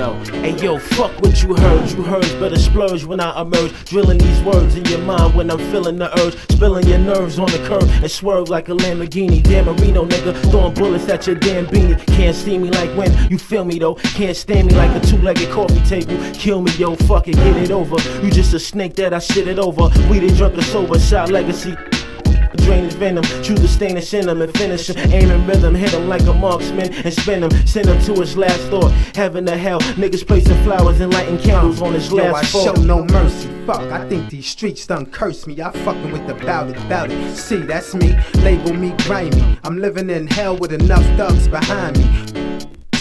hell. Hey yo, fuck what you heard. You heard better splurge when I emerge. Drilling these words in your mind when I'm feeling the urge. Spilling your nerves on the curb and swerve like a Lamborghini. Dan Marino nigga, throwing bullets at your damn beanie. Can't see me like when you feel me though. Can't stand me like a two-legged coffee table. Kill me, yo, fuck it, get it over. You just a snake that I shit it over. We the drunk or sober, shot legacy. Drain his venom, choose the stain and shin him and finish him. Aim in rhythm, hit him like a marksman and spin him. Send him to his last thought. Heaven to hell, niggas placing flowers and lighting candles on his last Yo, I show no mercy. Fuck, I think these streets done curse me. I fucking with the bout it, bout it. See, that's me. Label me grimy. I'm living in hell with enough thugs behind me.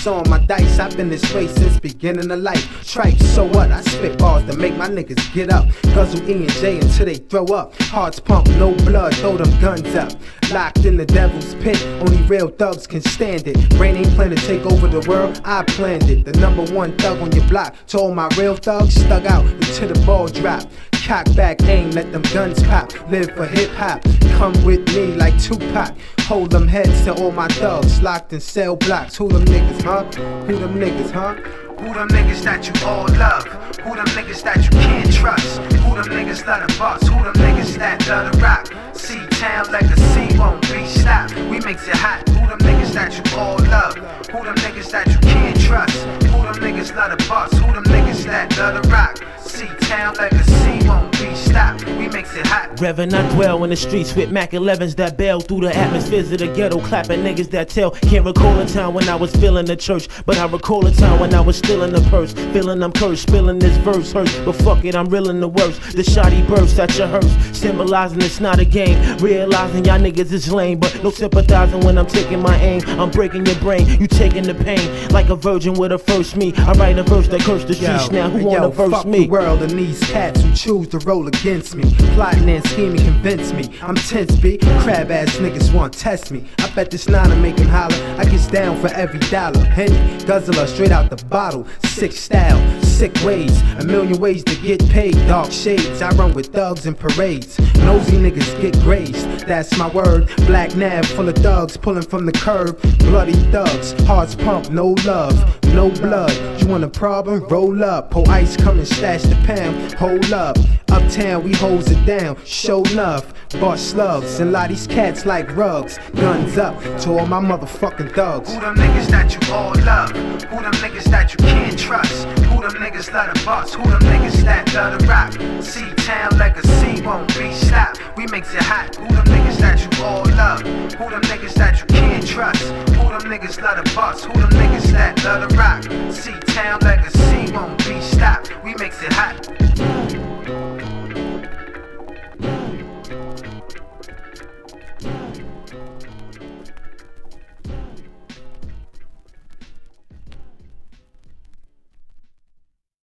On my dice, I've been this way since beginning of life. Tripe, so what? I spit bars to make my niggas get up. Guzzle E and J until they throw up. Hearts pump, no blood, throw them guns up. Locked in the devil's pit, only real thugs can stand it. Brain ain't plan to take over the world, I planned it. The number one thug on your block. Told my real thugs, stuck out until the ball drop. Cock back, aim, let them guns pop. Live for hip hop, come with me like Tupac. Hold them heads to all my thugs, locked in cell blocks. Who them niggas, huh? Who them niggas, huh? Who them niggas that you all love? Who them niggas that you can't trust? Who them niggas love the boss? Who them niggas that love the rock? C-Town legacy won't be stopped. We makes it hot. Who them niggas that you all love? Who them niggas that you can't trust? Who them niggas love the boss? Who them niggas that love the rock? C-Town legacy won't be stopped. We makes hot. Reverend, I dwell in the streets with Mac 11s that bail through the atmospheres of the ghetto, clapping niggas that tell. Can't recall a time when I was feeling the church, but I recall a time when I was still in the purse, feeling I'm cursed, spilling this verse hurts. But fuck it, I'm reeling the worst. The shoddy burst at your hearse, symbolizing it's not a game. Realizing y'all niggas is lame, but no sympathizing when I'm taking my aim. I'm breaking your brain, you taking the pain like a virgin with a first me. I write a verse that cursed the streets. now who yo, wanna verse fuck me? the world and these cats who choose to roll against me. Plotting and scheming convince me. I'm tense, B. Crab ass niggas want test me. I bet this will make him holler. I gets down for every dollar. Henny, guzzler straight out the bottle. Sick style, sick ways. A million ways to get paid. Dark shades, I run with thugs and parades. Nosy niggas get grazed. That's my word. Black nav full of thugs pulling from the curb. Bloody thugs, hearts pump, no love, no blood. You want a problem? Roll up. Pour ice, come and stash the pound. Hold up. Uptown, we holds it down. Show love, Bought slugs and lot these cats like rugs. Guns up to all my motherfucking thugs. Who them niggas that you all love? Who them niggas that you can't trust? Who them niggas love the boss? Who them niggas that love the rock? C-Town legacy won't be stopped. We makes it hot. Who them niggas that you all love? Who them niggas that you can't trust? Who them niggas love the boss? Who them niggas that love the rock? C-Town legacy won't be stopped. We makes it hot.